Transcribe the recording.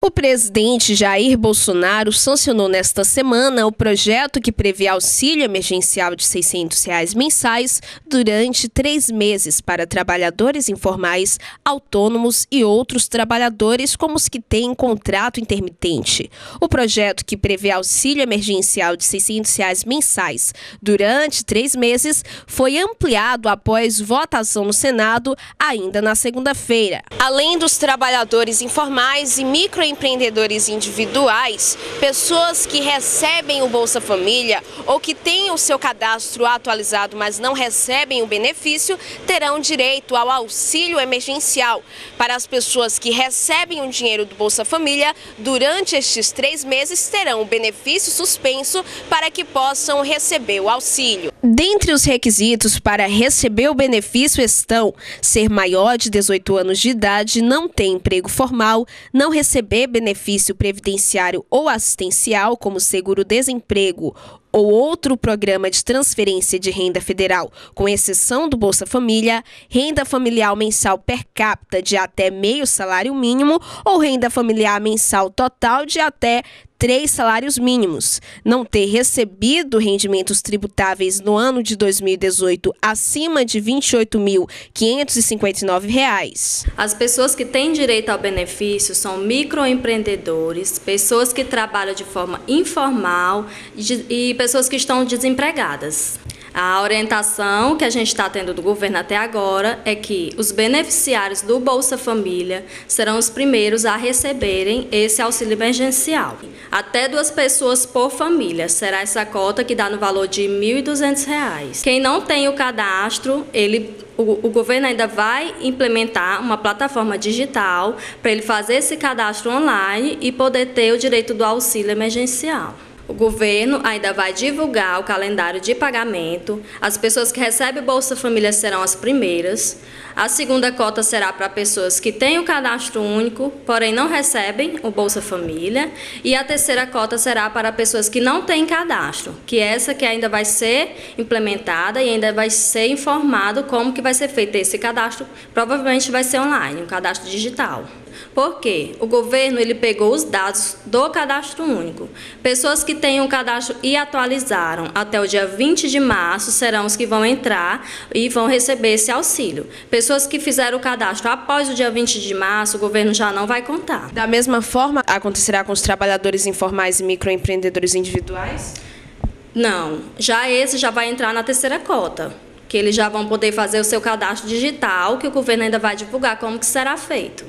O presidente Jair Bolsonaro sancionou nesta semana o projeto que prevê auxílio emergencial de 600 reais mensais durante três meses para trabalhadores informais, autônomos e outros trabalhadores como os que têm contrato intermitente. O projeto que prevê auxílio emergencial de 600 reais mensais durante três meses foi ampliado após votação no Senado ainda na segunda-feira. Além dos trabalhadores informais e micro empreendedores individuais, pessoas que recebem o Bolsa Família ou que têm o seu cadastro atualizado, mas não recebem o benefício, terão direito ao auxílio emergencial. Para as pessoas que recebem o dinheiro do Bolsa Família, durante estes três meses terão o benefício suspenso para que possam receber o auxílio. Dentre os requisitos para receber o benefício estão ser maior de 18 anos de idade, não ter emprego formal, não receber benefício previdenciário ou assistencial, como seguro-desemprego ou outro programa de transferência de renda federal, com exceção do Bolsa Família, renda familiar mensal per capita de até meio salário mínimo ou renda familiar mensal total de até três salários mínimos, não ter recebido rendimentos tributáveis no ano de 2018 acima de R$ 28.559. As pessoas que têm direito ao benefício são microempreendedores, pessoas que trabalham de forma informal e pessoas que estão desempregadas. A orientação que a gente está tendo do governo até agora é que os beneficiários do Bolsa Família serão os primeiros a receberem esse auxílio emergencial. Até duas pessoas por família será essa cota que dá no valor de R$ 1.200. Quem não tem o cadastro, ele o, o, governo ainda vai implementar uma plataforma digital para ele fazer esse cadastro online e poder ter o direito do auxílio emergencial. O governo ainda vai divulgar o calendário de pagamento. As pessoas que recebem Bolsa Família serão as primeiras. A segunda cota será para pessoas que têm o cadastro único, porém não recebem o Bolsa Família. E a terceira cota será para pessoas que não têm cadastro, que é essa que ainda vai ser implementada e ainda vai ser informado como que vai ser feito esse cadastro. Provavelmente vai ser online, um cadastro digital. Por quê? O governo ele pegou os dados do cadastro único. Pessoas que têm um cadastro e atualizaram até o dia 20 de março serão os que vão entrar e vão receber esse auxílio. Pessoas que fizeram o cadastro após o dia 20 de março, o governo já não vai contar. Da mesma forma, acontecerá com os trabalhadores informais e microempreendedores individuais? Não, já esse já vai entrar na terceira cota, que eles já vão poder fazer o seu cadastro digital, que o governo ainda vai divulgar como que será feito.